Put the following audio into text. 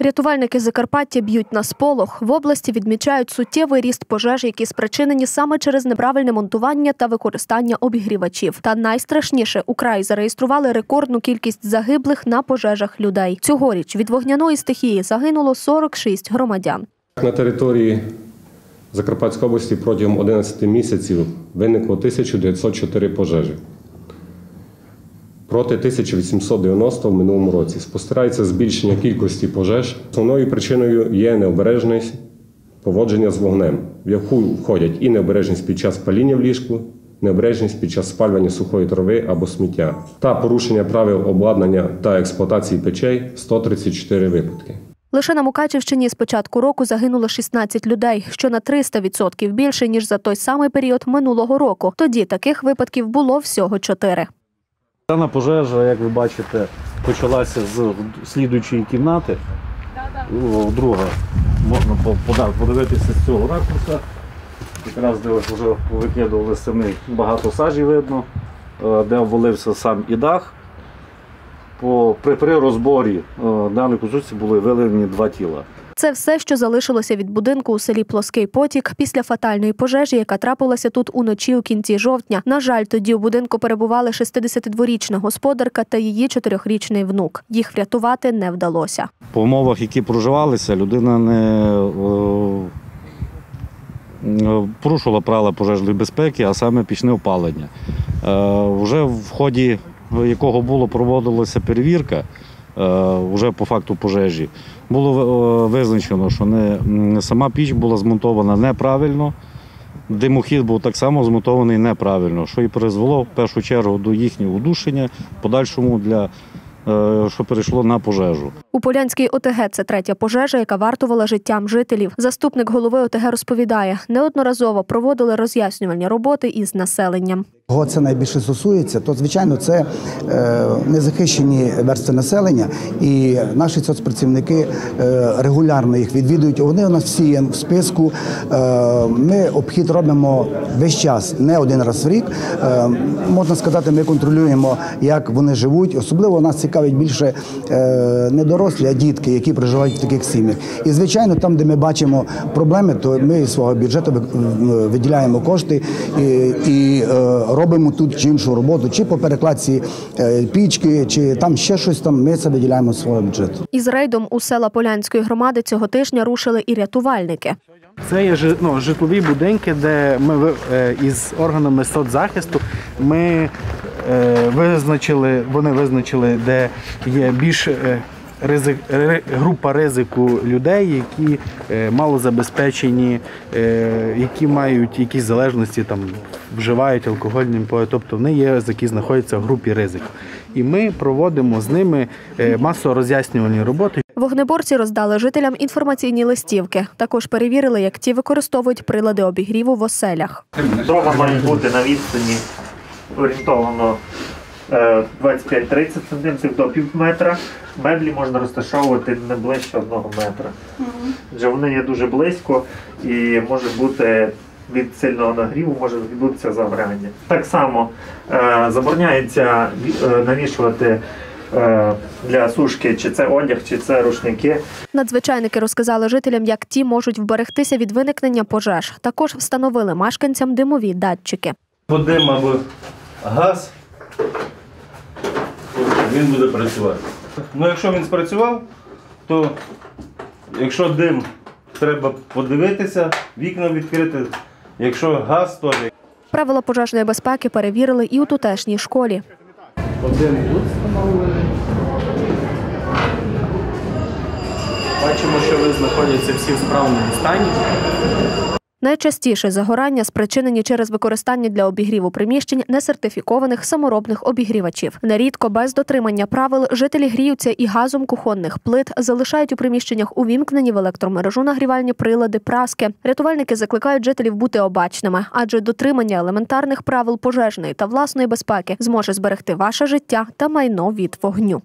Рятувальники Закарпаття б'ють на сполох. В області відмічають суттєвий ріст пожеж, які спричинені саме через неправильне монтування та використання обігрівачів. Та найстрашніше у зареєстрували рекордну кількість загиблих на пожежах людей. Цьогоріч від вогняної стихії загинуло 46 громадян. На території Закарпатської області протягом 11 місяців виникло 1904 пожежі. Проти 1890 в минулому році спостерігається збільшення кількості пожеж. Основною причиною є необережність поводження з вогнем, в яку входять і необережність під час паління в ліжку, необережність під час спалювання сухої трави або сміття та порушення правил обладнання та експлуатації печей 134 випадки. Лише на Мукачівщині з початку року загинуло 16 людей, що на 300% більше ніж за той самий період минулого року. Тоді таких випадків було всього чотири. Дана пожежа, як ви бачите, почалася з слідуючої кімнати. Ну, Друга можна подивитися з цього ракурса. Якраз де вже викидували самі багато сажі видно, е, де обвалився сам і дах. По, при, при розборі е, даної конструкції були виявлені два тіла. Це все, що залишилося від будинку у селі Плоский Потік після фатальної пожежі, яка трапилася тут уночі у кінці жовтня. На жаль, тоді у будинку перебували 62-річна господарка та її чотирьохрічний внук. Їх врятувати не вдалося. По умовах, які проживалися, людина не е, е, правила пожежної безпеки, а саме пічне опалення. Е, Вже в ході якого було проводилася перевірка, вже по факту пожежі, було е, визначено, що не, сама піч була змонтована неправильно. Димохід був так само змонтований неправильно, що і призвело в першу чергу до їхнього удушення, подальшому для е, що перейшло на пожежу. У Полянській ОТГ це третя пожежа, яка вартувала життям жителів. Заступник голови ОТГ розповідає, неодноразово проводили роз'яснювальні роботи із населенням. Кого це найбільше стосується, то звичайно це е, незахищені верстви населення, і наші соцпрацівники е, регулярно їх відвідують. Вони у нас всі є в списку. Е, ми обхід робимо весь час, не один раз в рік. Е, можна сказати, ми контролюємо, як вони живуть. Особливо нас цікавить більше е, не дорослі, а дітки, які проживають в таких сім'ях. І звичайно, там, де ми бачимо проблеми, то ми з свого бюджету виділяємо кошти і, і е, робимо тут чи іншу роботу, чи по перекладці е, пічки, чи там ще щось там. Ми це виділяємо з свого бюджету. Із рейдом у села Полянської громади цього тижня рушили і рятувальники. Це є ну, житлові будинки, де ми е, із органами соцзахисту ми е, визначили, вони визначили, де є більш е, ризик, ри- група ризику людей, які е, малозабезпечені, е, які мають якісь залежності, там вживають алкогольні напої, тобто вони є, які знаходяться в групі ризику. І ми проводимо з ними е, масово роз'яснювальні роботи. Вогнеборці роздали жителям інформаційні листівки. Також перевірили, як ті використовують прилади обігріву в оселях. Дрова мають бути на відстані орієнтовано 25-30 см до пів метра. Меблі можна розташовувати не ближче одного метра. Адже вони є дуже близько і може бути від сильного нагріву може відбутися загоряння. Так само е, забороняється е, навішувати е, для сушки чи це одяг, чи це рушники. Надзвичайники розказали жителям, як ті можуть вберегтися від виникнення пожеж. Також встановили мешканцям димові датчики. По дим або газ, він буде працювати. Ну, якщо він спрацював, то якщо дим, треба подивитися, вікна відкрити. Якщо газ, то Правила пожежної безпеки перевірили і у тутешній школі. Один тут встановлений. Бачимо, що ви знаходяться всі в справному стані. Найчастіше загорання спричинені через використання для обігріву приміщень несертифікованих саморобних обігрівачів. Нерідко без дотримання правил жителі гріються і газом кухонних плит, залишають у приміщеннях увімкнені в електромережу нагрівальні прилади, праски. Рятувальники закликають жителів бути обачними, адже дотримання елементарних правил пожежної та власної безпеки зможе зберегти ваше життя та майно від вогню.